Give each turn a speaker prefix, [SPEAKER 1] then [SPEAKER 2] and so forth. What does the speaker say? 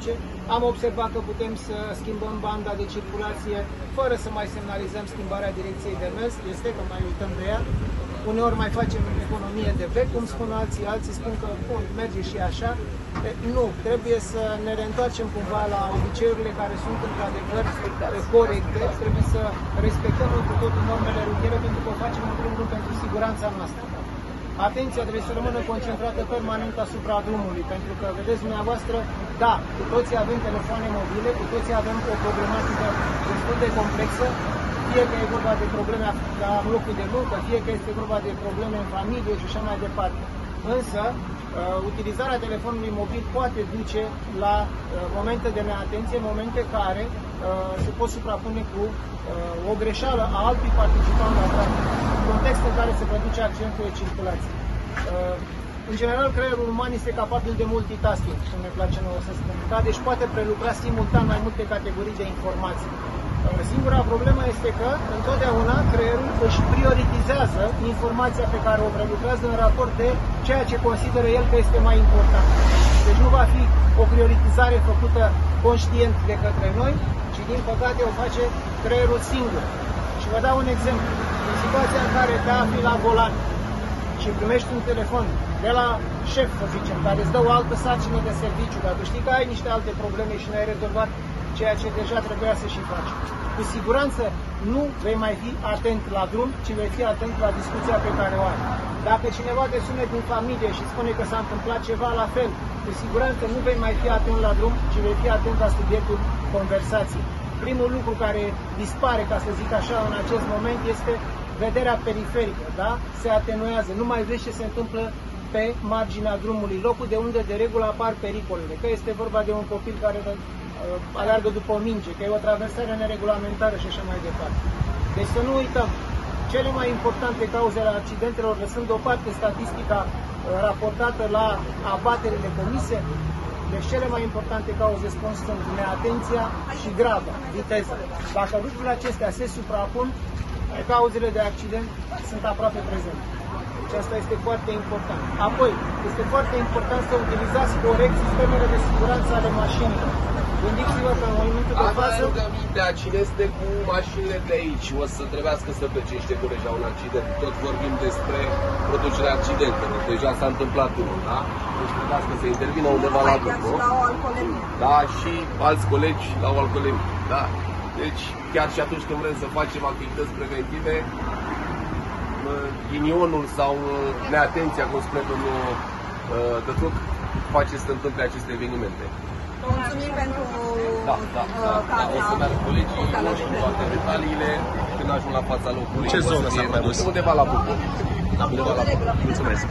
[SPEAKER 1] electronice. Am observat că putem să schimbăm banda de circulație fără să mai semnalizăm schimbarea direcției de mers. Este că mai uităm de ea. Uneori mai facem economie de vechi, cum spun alții, alții spun că bun, merge și așa. E, nu, trebuie să ne reîntoarcem cumva la obiceiurile care sunt într-adevăr corecte, trebuie să respectăm cu totul normele rutiere pentru că o facem în primul rând pentru siguranța noastră. Atenția trebuie să rămână concentrată permanent asupra drumului, pentru că, vedeți dumneavoastră, da, cu toții avem telefoane mobile, cu toții avem o problematică destul de complexă, fie că e vorba de probleme la locul de muncă, fie că este vorba de probleme în familie și așa mai departe. Însă, uh, utilizarea telefonului mobil poate duce la uh, momente de neatenție, momente care uh, se pot suprapune cu uh, o greșeală a altui participant la trafic, în context în care se produce accidentul de circulație. Uh, în general, creierul uman este capabil de multitasking, cum ne place nouă să spunem, da? deci poate prelucra simultan mai multe categorii de informații. Singura problemă este că întotdeauna creierul își prioritizează informația pe care o prelucrează în raport de ceea ce consideră el că este mai important. Deci nu va fi o prioritizare făcută conștient de către noi, ci din păcate o face creierul singur. Și vă dau un exemplu. În situația în care te afli la volan și primești un telefon de la șef, să zicem, care îți dă o altă sarcină de serviciu, dacă știi că ai niște alte probleme și n-ai rezolvat ceea ce deja trebuia să și faci. Cu siguranță nu vei mai fi atent la drum, ci vei fi atent la discuția pe care o ai. Dacă cineva te sună din familie și spune că s-a întâmplat ceva la fel, cu siguranță nu vei mai fi atent la drum, ci vei fi atent la subiectul conversației. Primul lucru care dispare, ca să zic așa, în acest moment este vederea periferică, da? Se atenuează, nu mai vezi ce se întâmplă pe marginea drumului, locul de unde de regulă apar pericolele, că este vorba de un copil care uh, aleargă după o minge, că e o traversare neregulamentară și așa mai departe. Deci să nu uităm, cele mai importante cauze ale accidentelor, lăsând deoparte statistica uh, raportată la abaterile comise, deci cele mai importante cauze, spun, sunt neatenția și gravă, viteza. Dacă lucrurile acestea se suprapun, cauzele de accident sunt aproape prezente. Deci asta este foarte important. Apoi, este foarte important să utilizați corect sistemele de siguranță ale mașinilor. Gândiți-vă că în momentul de față...
[SPEAKER 2] de accidente cu mașinile de aici. O să trebuiască să plece niște colegi la un accident. Tot vorbim despre producerea accidentelor. Deja s-a întâmplat unul, da? Deci trebuiască să intervină undeva la după. Da, și alți colegi la o alcoolemie. Da? Deci, chiar și atunci când vrem să facem activități preventive, ghinionul sau neatenția, cum spune domnul Tătuc, face să întâmple aceste evenimente.
[SPEAKER 3] Mulțumim pentru
[SPEAKER 2] da, da, da, da, o să meargă colegii noștri cu toate detaliile când ajung la fața locului.
[SPEAKER 4] Ce zonă s-a produs?
[SPEAKER 2] Undeva la Bucur.
[SPEAKER 4] Undeva la Bucur. Mulțumesc.